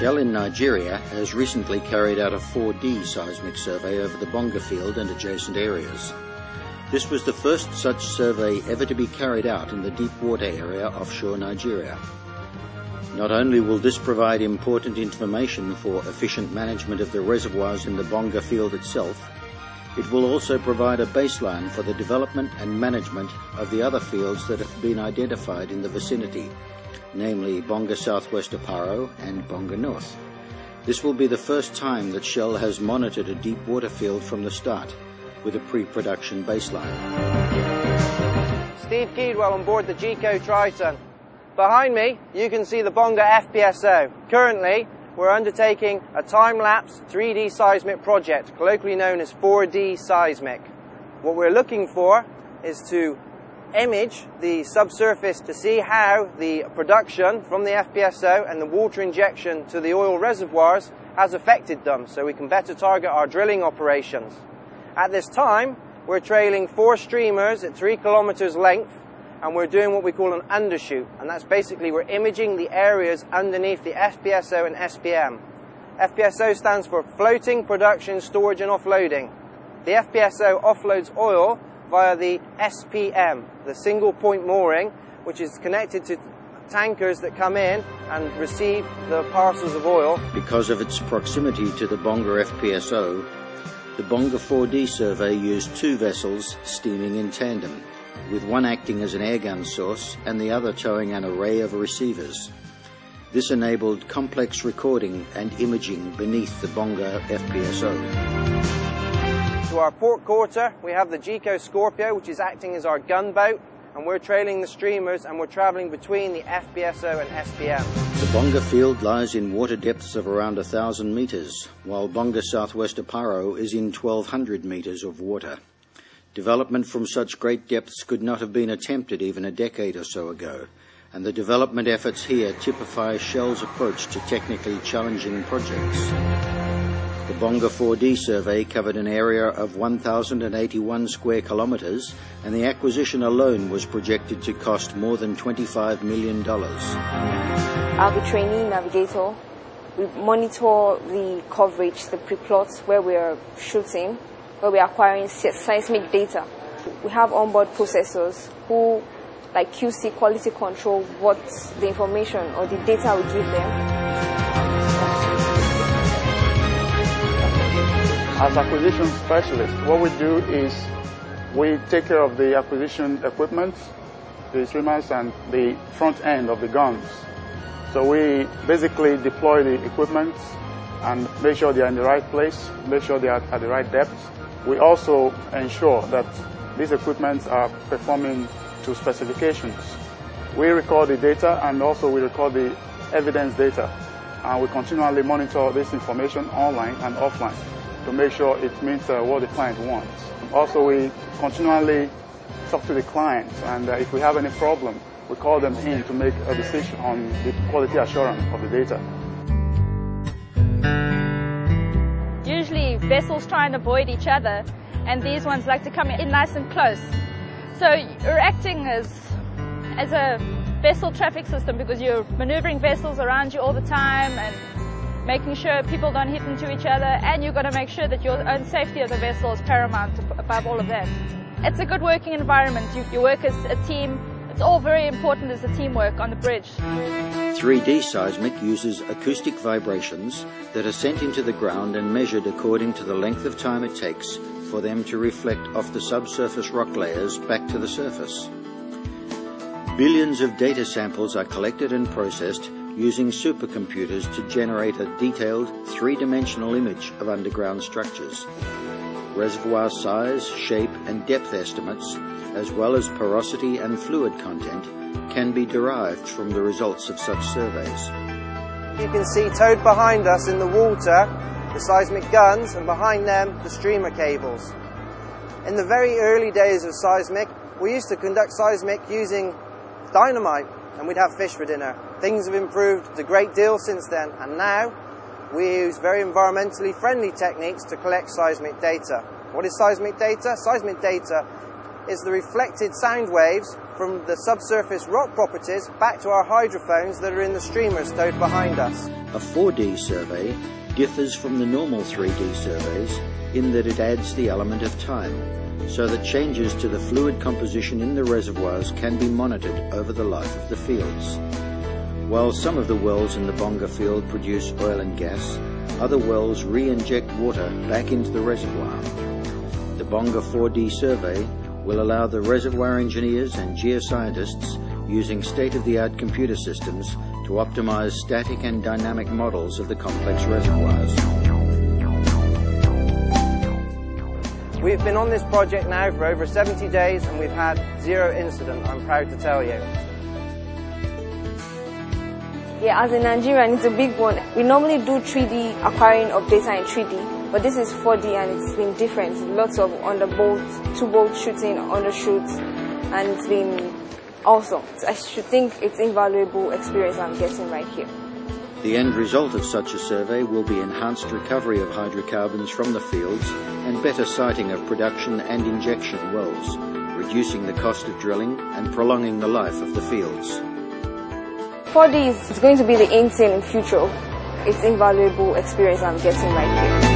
Shell in Nigeria has recently carried out a 4D seismic survey over the Bonga field and adjacent areas. This was the first such survey ever to be carried out in the deep water area offshore Nigeria. Not only will this provide important information for efficient management of the reservoirs in the Bonga field itself, it will also provide a baseline for the development and management of the other fields that have been identified in the vicinity, namely Bonga Southwest Aparo and Bonga North. This will be the first time that Shell has monitored a deep water field from the start with a pre-production baseline. Steve Keedwell on board the GECO Triton. Behind me, you can see the Bonga FPSO. Currently, we're undertaking a time-lapse 3D seismic project, colloquially known as 4D seismic. What we're looking for is to image the subsurface to see how the production from the FPSO and the water injection to the oil reservoirs has affected them so we can better target our drilling operations. At this time, we're trailing four streamers at three kilometers length and we're doing what we call an undershoot. And that's basically we're imaging the areas underneath the FPSO and SPM. FPSO stands for Floating Production, Storage and Offloading. The FPSO offloads oil via the SPM, the single point mooring, which is connected to tankers that come in and receive the parcels of oil. Because of its proximity to the Bonga FPSO, the Bonga 4D survey used two vessels steaming in tandem, with one acting as an airgun source and the other towing an array of receivers. This enabled complex recording and imaging beneath the Bonga FPSO. To our port quarter, we have the GECO Scorpio, which is acting as our gunboat, and we're trailing the streamers and we're traveling between the FPSO and SPM. The Bonga field lies in water depths of around 1,000 metres, while Bonga Southwest Aparo is in 1,200 metres of water. Development from such great depths could not have been attempted even a decade or so ago, and the development efforts here typify Shell's approach to technically challenging projects. The Bonga 4D survey covered an area of 1,081 square kilometres, and the acquisition alone was projected to cost more than $25 million. I'll be training navigator. We monitor the coverage, the pre-plots where we're shooting, where we're acquiring seismic data. We have onboard processors who, like QC, quality control, what the information or the data we give them. As acquisition specialists, what we do is we take care of the acquisition equipment, the streamers, and the front end of the guns. So we basically deploy the equipment and make sure they are in the right place, make sure they are at the right depth. We also ensure that these equipments are performing to specifications. We record the data and also we record the evidence data. And we continually monitor this information online and offline to make sure it meets uh, what the client wants. Also, we continually talk to the client, and uh, if we have any problem, we call them in to make a decision on the quality assurance of the data. Usually, vessels try and avoid each other, and these ones like to come in nice and close. So you're acting as as a vessel traffic system because you're maneuvering vessels around you all the time and making sure people don't hit into each other, and you've got to make sure that your own safety of the vessel is paramount above all of that. It's a good working environment. You, you work as a team. It's all very important as a teamwork on the bridge. 3D seismic uses acoustic vibrations that are sent into the ground and measured according to the length of time it takes for them to reflect off the subsurface rock layers back to the surface. Billions of data samples are collected and processed using supercomputers to generate a detailed three-dimensional image of underground structures. Reservoir size, shape and depth estimates, as well as porosity and fluid content, can be derived from the results of such surveys. You can see towed behind us in the water the seismic guns and behind them the streamer cables. In the very early days of seismic, we used to conduct seismic using dynamite and we'd have fish for dinner. Things have improved a great deal since then, and now we use very environmentally friendly techniques to collect seismic data. What is seismic data? Seismic data is the reflected sound waves from the subsurface rock properties back to our hydrophones that are in the streamers stowed behind us. A 4D survey differs from the normal 3D surveys in that it adds the element of time, so that changes to the fluid composition in the reservoirs can be monitored over the life of the fields. While some of the wells in the Bonga field produce oil and gas, other wells re-inject water back into the reservoir. The Bonga 4D survey will allow the reservoir engineers and geoscientists using state-of-the-art computer systems to optimize static and dynamic models of the complex reservoirs. We've been on this project now for over 70 days and we've had zero incident, I'm proud to tell you. Yeah, as a Nigerian, it's a big one. We normally do 3D acquiring of data in 3D, but this is 4D and it's been different. Lots of underbolt, two boat shooting, on the undershoots, and it's been awesome. I should think it's invaluable experience I'm getting right here. The end result of such a survey will be enhanced recovery of hydrocarbons from the fields and better siting of production and injection wells, reducing the cost of drilling and prolonging the life of the fields. 4D is going to be the thing in future. It's invaluable experience I'm getting right here.